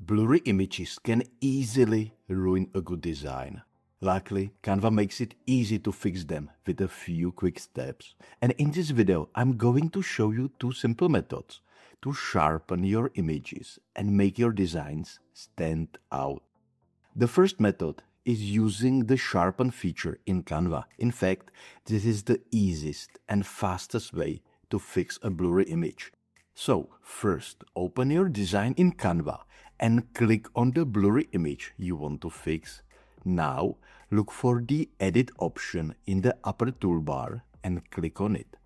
Blurry images can easily ruin a good design. Luckily, Canva makes it easy to fix them with a few quick steps. And in this video, I'm going to show you two simple methods to sharpen your images and make your designs stand out. The first method is using the sharpen feature in Canva. In fact, this is the easiest and fastest way to fix a blurry image. So, first, open your design in Canva and click on the blurry image you want to fix. Now, look for the Edit option in the upper toolbar and click on it.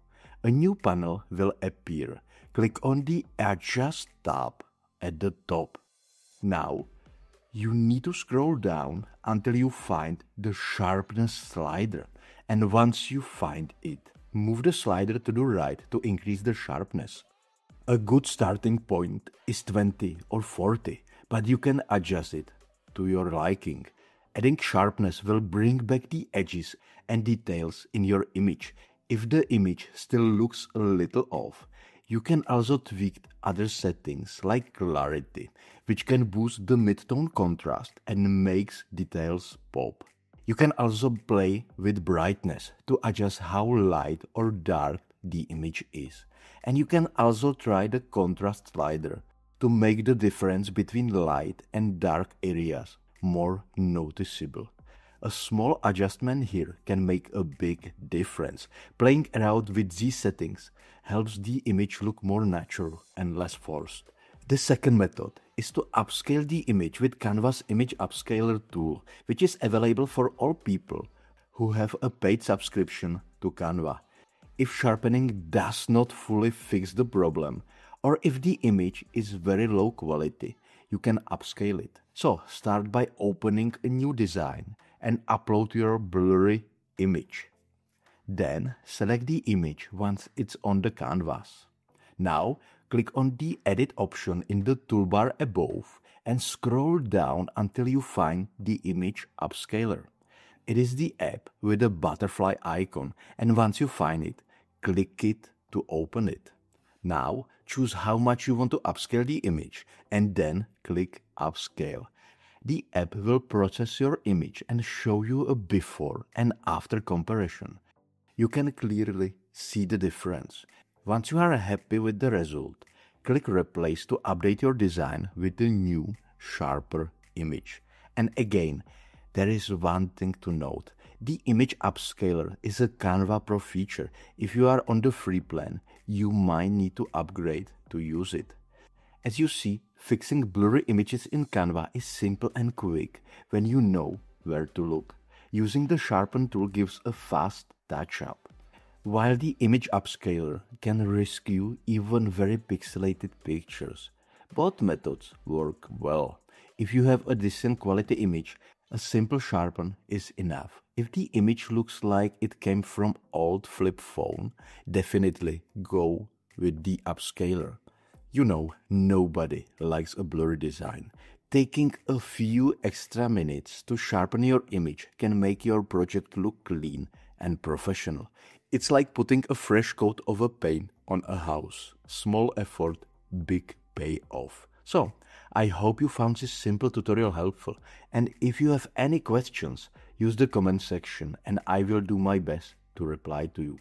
A new panel will appear. Click on the Adjust tab at the top. Now, you need to scroll down until you find the sharpness slider. And once you find it, move the slider to the right to increase the sharpness. A good starting point is 20 or 40, but you can adjust it to your liking. Adding sharpness will bring back the edges and details in your image. If the image still looks a little off, you can also tweak other settings like clarity, which can boost the midtone contrast and makes details pop. You can also play with brightness to adjust how light or dark the image is. And you can also try the contrast slider to make the difference between light and dark areas more noticeable. A small adjustment here can make a big difference. Playing around with these settings helps the image look more natural and less forced. The second method is to upscale the image with Canva's Image Upscaler tool, which is available for all people who have a paid subscription to Canva. If sharpening does not fully fix the problem, or if the image is very low quality, you can upscale it. So start by opening a new design and upload your blurry image. Then select the image once it's on the canvas. Now click on the edit option in the toolbar above and scroll down until you find the image upscaler. It is the app with a butterfly icon and once you find it, click it to open it. Now choose how much you want to upscale the image and then click upscale the app will process your image and show you a before and after comparison. You can clearly see the difference. Once you are happy with the result, click Replace to update your design with the new, sharper image. And again, there is one thing to note. The image upscaler is a Canva Pro feature. If you are on the free plan, you might need to upgrade to use it. As you see, fixing blurry images in Canva is simple and quick when you know where to look. Using the sharpen tool gives a fast touch-up. While the image upscaler can rescue even very pixelated pictures, both methods work well. If you have a decent quality image, a simple sharpen is enough. If the image looks like it came from old flip phone, definitely go with the upscaler. You know, nobody likes a blurry design. Taking a few extra minutes to sharpen your image can make your project look clean and professional. It's like putting a fresh coat of a paint on a house. Small effort, big payoff. So, I hope you found this simple tutorial helpful. And if you have any questions, use the comment section and I will do my best to reply to you.